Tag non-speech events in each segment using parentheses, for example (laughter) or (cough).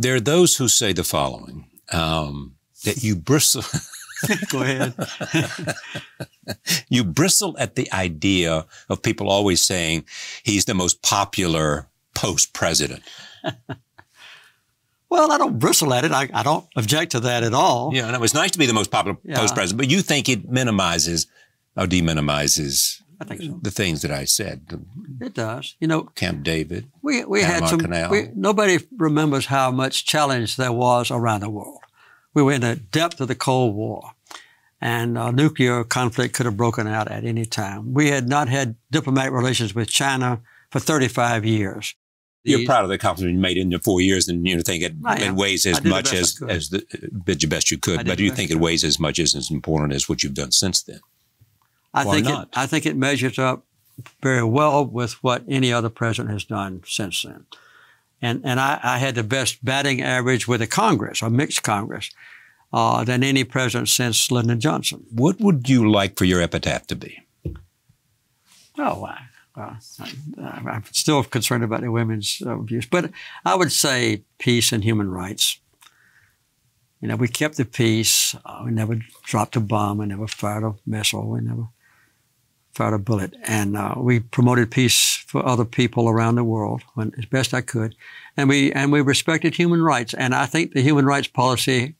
There are those who say the following um, that you bristle. (laughs) (laughs) Go ahead. (laughs) you bristle at the idea of people always saying he's the most popular post president. well, I don't bristle at it. I, I, don't object to that at all. Yeah, and it was nice to be the most popular yeah. post president, but you think it minimizes or deminimizes I think so. The things that I said. It does. You know, Camp David. We we Panama had some. We, nobody remembers how much challenge there was around the world. We were in the depth of the Cold War, and a nuclear conflict could have broken out at any time. We had not had diplomatic relations with China for 35 years. You're proud of the accomplishment you made in the four years, and you think it, it weighs as much as as the, uh, did your best you could. But do you think it weighs as much as as important as what you've done since then? I Why think not? It, I think it measures up very well with what any other president has done since then. And and I, I had the best batting average with a Congress, a mixed Congress, uh, than any president since Lyndon Johnson. What would you like for your epitaph to be? Oh, I, uh, I, am still concerned about the women's uh, abuse, but I would say peace and human rights. You know, we kept the peace. Uh, we never dropped a bomb. We never fired a missile. We never fired a bullet. And uh, we promoted peace for other people around the world when, as best I could. And we, and we respected human rights. And I think the human rights policy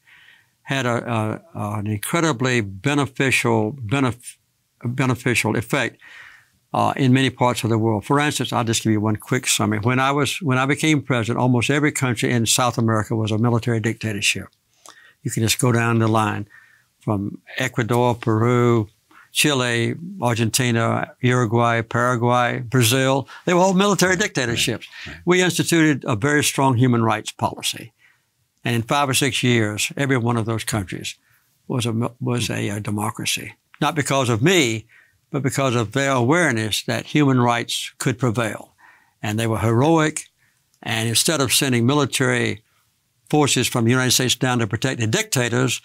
had a, a, an incredibly beneficial, benef- beneficial effect uh, in many parts of the world. For instance, I'll just give you one quick summary. When I was when I became president, almost every country in South America was a military dictatorship. You can just go down the line from Ecuador, Peru, Chile, Argentina, Uruguay, Paraguay, Brazil. They were all military dictatorships. We instituted a very strong human rights policy. And in five or six years, every one of those countries was a, was a, a democracy. Not because of me, but because of their awareness that human rights could prevail. And they were heroic. And instead of sending military forces from the United States down to protect the dictators,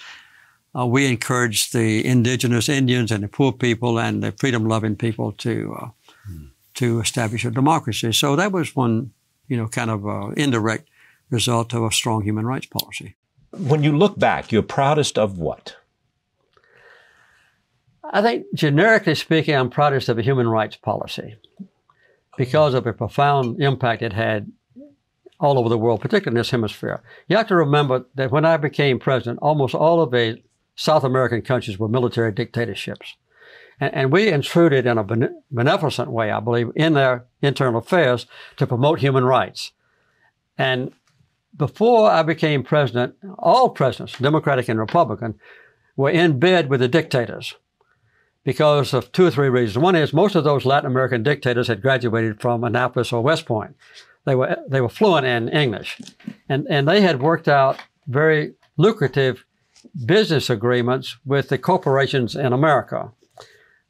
uh, we encourage the indigenous Indians and the poor people and the freedom-loving people to uh, hmm. to establish a democracy. So that was one, you know, kind of uh, indirect result of a strong human rights policy. When you look back, you're proudest of what? I think, generically speaking, I'm proudest of a human rights policy because of the profound impact it had all over the world, particularly in this hemisphere. You have to remember that when I became president, almost all of the South American countries were military dictatorships. And, and we intruded in a beneficent way, I believe, in their internal affairs to promote human rights. And before I became president, all presidents, Democratic and Republican, were in bed with the dictators because of two or three reasons. One is most of those Latin American dictators had graduated from Annapolis or West Point. They were, they were fluent in English. And, and they had worked out very lucrative business agreements with the corporations in America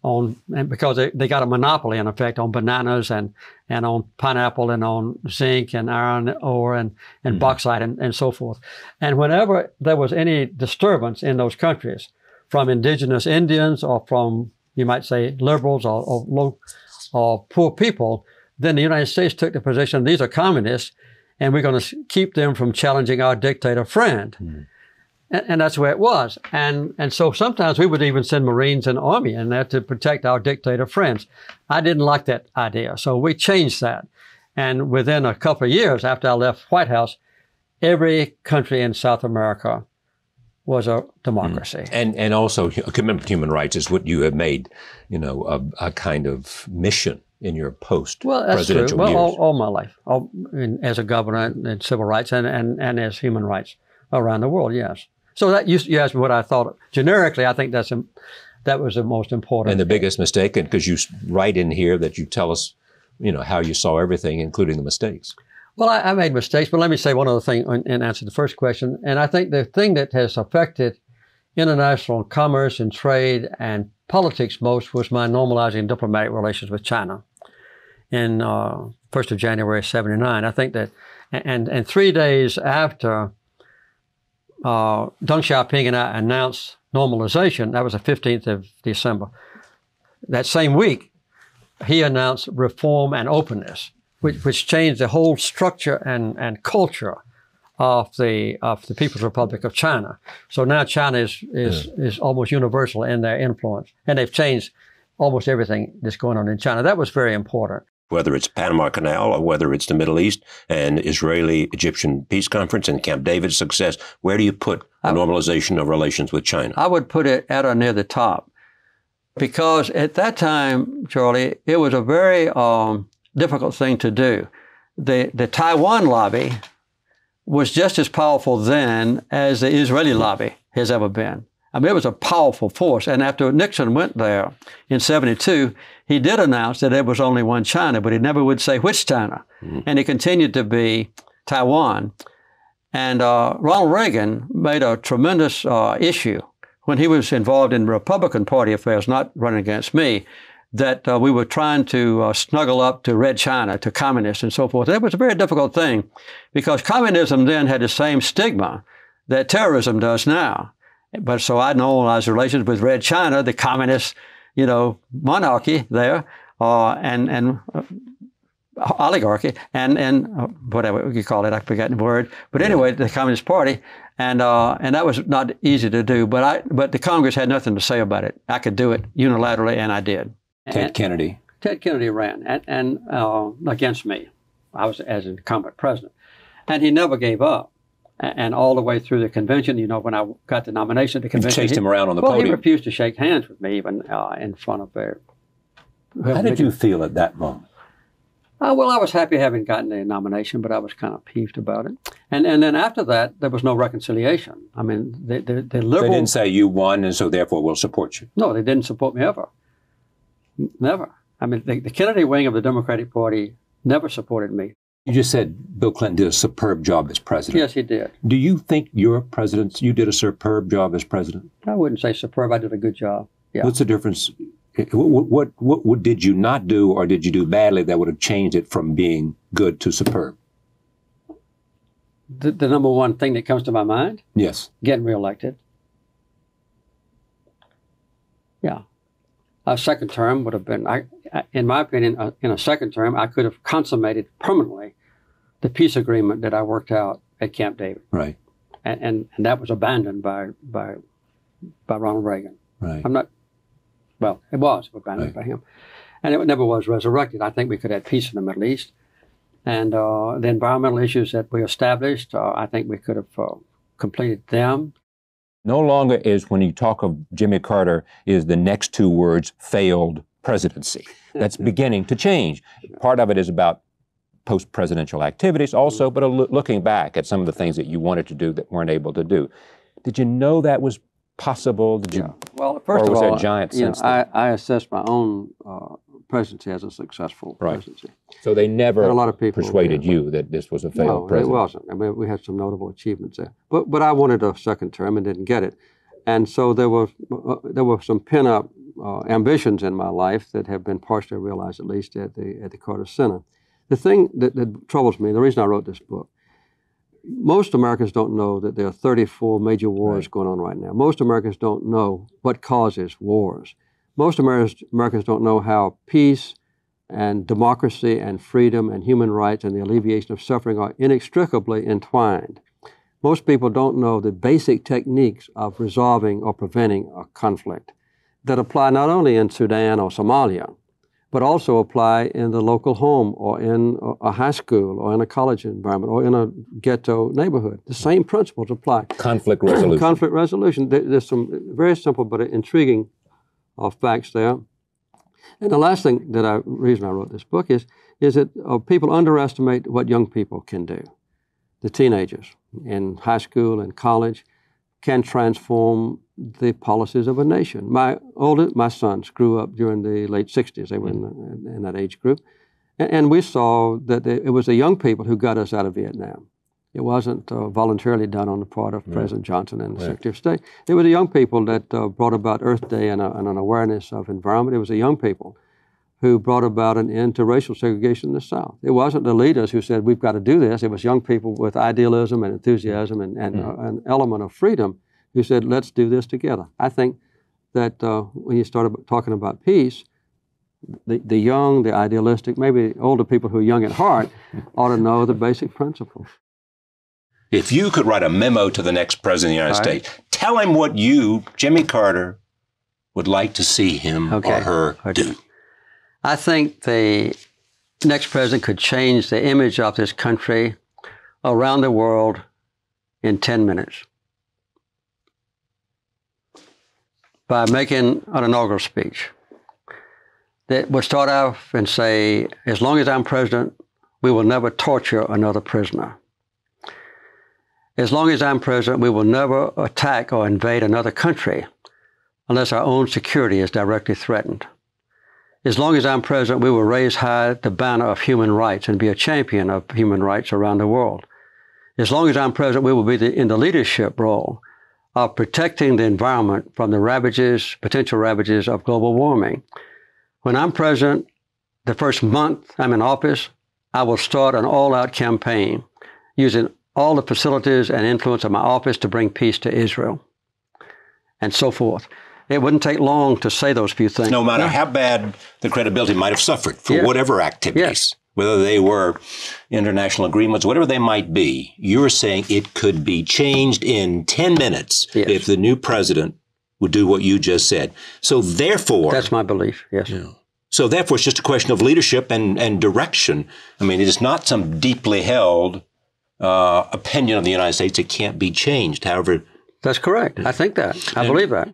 on because they, they got a monopoly in effect on bananas and and on pineapple and on zinc and iron ore and, and mm-hmm. bauxite and, and so forth. And whenever there was any disturbance in those countries from indigenous Indians or from you might say liberals or, or low or poor people, then the United States took the position these are communists and we're going to keep them from challenging our dictator friend. Mm-hmm. And, and, that's where it was. And, and so sometimes we would even send Marines and Army in there to protect our dictator friends. I didn't like that idea. So we changed that. And within a couple of years after I left White House, every country in South America was a democracy. Mm. And and also a commitment to human rights is what you have made, you know, a, a kind of mission in your post well, that's presidential true. Well, all, all, my life, all, in, as a governor in civil rights and, and, and as human rights around the world, yes. So that you, you asked me what I thought. Generically, I think that's a, that was the most important. And the biggest mistake, and because you write in here that you tell us, you know, how you saw everything, including the mistakes. Well, I, I made mistakes, but let me say one other thing in, in answer to the first question. And I think the thing that has affected international commerce and trade and politics most was my normalizing diplomatic relations with China in uh, 1st of January 79. I think that, and, and three days after uh, Deng Xiaoping and I announced normalization. That was the 15th of December. That same week, he announced reform and openness, which, which changed the whole structure and, and culture of the of the People's Republic of China. So now China is is yeah. is almost universal in their influence, and they've changed almost everything that's going on in China. That was very important. Whether it's Panama Canal or whether it's the Middle East and Israeli-Egyptian peace conference and Camp David success, where do you put the normalization of relations with China? I would put it at or near the top, because at that time, Charlie, it was a very um, difficult thing to do. The the Taiwan lobby was just as powerful then as the Israeli lobby has ever been. I mean, it was a powerful force. And after Nixon went there in 72, he did announce that there was only one China, but he never would say which China. Mm-hmm. And it continued to be Taiwan. And uh, Ronald Reagan made a tremendous uh, issue when he was involved in Republican Party affairs, not running against me, that uh, we were trying to uh, snuggle up to Red China, to communists and so forth. That was a very difficult thing because communism then had the same stigma that terrorism does now. But so I normalized relations with Red China, the communist, you know, monarchy there, uh, and and uh, oligarchy, and and uh, whatever you call it, I forget the word. But anyway, the Communist Party, and uh, and that was not easy to do. But I but the Congress had nothing to say about it. I could do it unilaterally, and I did. Ted and, Kennedy. Ted Kennedy ran and, and uh, against me. I was as incumbent president, and he never gave up. And all the way through the convention, you know, when I got the nomination, the convention you chased he, him around on the well, podium. he refused to shake hands with me, even uh, in front of their. How did you feel at that moment? Uh, well, I was happy having gotten the nomination, but I was kind of peeved about it. And and then after that, there was no reconciliation. I mean, the the, the liberal. They didn't say you won, and so therefore we'll support you. No, they didn't support me ever. Never. I mean, the, the Kennedy wing of the Democratic Party never supported me. You just said Bill Clinton did a superb job as president. Yes, he did. Do you think your president, you did a superb job as president? I wouldn't say superb. I did a good job. Yeah. What's the difference? What, what, what, what did you not do or did you do badly that would have changed it from being good to superb? The, the number one thing that comes to my mind? Yes. Getting reelected. Yeah a second term would have been, I, in my opinion, uh, in a second term, I could have consummated permanently the peace agreement that I worked out at Camp David. Right. And, and, and that was abandoned by, by, by Ronald Reagan. Right. I'm not, well, it was abandoned right. by him. And it never was resurrected. I think we could have peace in the Middle East. And uh, the environmental issues that we established, uh, I think we could have uh, completed them. No longer is when you talk of Jimmy Carter is the next two words failed presidency. That's (laughs) beginning to change. Part of it is about post-presidential activities also, but looking back at some of the things that you wanted to do that weren't able to do. Did you know that was possible? Did you? Yeah. Well, first of all, giant you know, I, I assess my own uh, presidency as a successful right. presidency. So they never a lot of people persuaded you that this was a failed no, presidency. it wasn't. I mean, we had some notable achievements there, but but I wanted a second term and didn't get it, and so there was uh, there were some pin up uh, ambitions in my life that have been partially realized, at least at the at the Carter Center. The thing that, that troubles me, the reason I wrote this book, most Americans don't know that there are 34 major wars right. going on right now. Most Americans don't know what causes wars most Americans don't know how peace and democracy and freedom and human rights and the alleviation of suffering are inextricably entwined. Most people don't know the basic techniques of resolving or preventing a conflict that apply not only in Sudan or Somalia, but also apply in the local home or in a high school or in a college environment or in a ghetto neighborhood. The same principles apply. Conflict resolution. Conflict resolution. There's some very simple but intriguing of facts there. And the last thing that I reason I wrote this book is is that uh, people underestimate what young people can do. The teenagers in high school and college can transform the policies of a nation. My oldest, my sons grew up during the late '60s. They were in, in that age group, and, and we saw that it was the young people who got us out of Vietnam. It wasn't uh, voluntarily done on the part of President Johnson and the. Secretary of State. It was the young people that uh, brought about Earth Day and, a, and, an awareness of environment. It was the young people who brought about an end to racial segregation in the South. It wasn't the leaders who said, we've got to do this. It was young people with idealism and enthusiasm and, and mm. uh, an element of freedom who said, let's do this together. I think that uh, when you start talking about peace, the, the young, the idealistic, maybe older people who are young at heart (laughs) ought to know the basic principles. If you could write a memo to the next president of the United Right. States, tell him what you, Jimmy Carter, would like to see him Okay. or her Okay. do. I think the next president could change the image of this country around the world in 10 minutes by making an inaugural speech that would start off and say, as long as I'm president, we will never torture another prisoner. As long as I'm president, we will never attack or invade another country unless our own security is directly threatened. As long as I'm president, we will raise high the banner of human rights and be a champion of human rights around the world. As long as I'm president, we will be the, in the leadership role of protecting the environment from the ravages, potential ravages of global warming. When I'm president, the first month I'm in office, I will start an all out campaign using all the facilities and influence of my office to bring peace to Israel and so forth. It wouldn't take long to say those few things. No matter how bad the credibility might have suffered for Yeah. whatever activities, whether they were international agreements, whatever they might be, you're saying it could be changed in 10 minutes Yes. if the new president would do what you just said. So therefore, That's my belief, yes. so therefore it's just a question of leadership and, and direction. I mean, it is not some deeply held uh, opinion of the United States. It can't be changed. However, That's correct. I think that. I believe that.